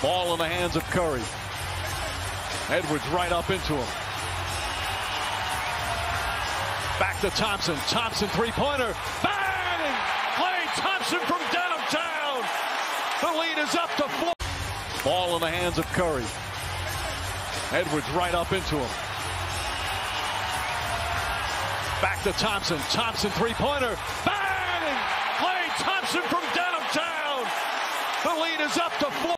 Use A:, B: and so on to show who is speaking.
A: Ball in the hands of Curry. Edwards right up into him. Back to Thompson. Thompson three-pointer. Bang! Klay Thompson from downtown. The lead is up to four. Ball in the hands of Curry. Edwards right up into him. Back to Thompson. Thompson three-pointer. Bang! Klay Thompson from downtown. The lead is up to four.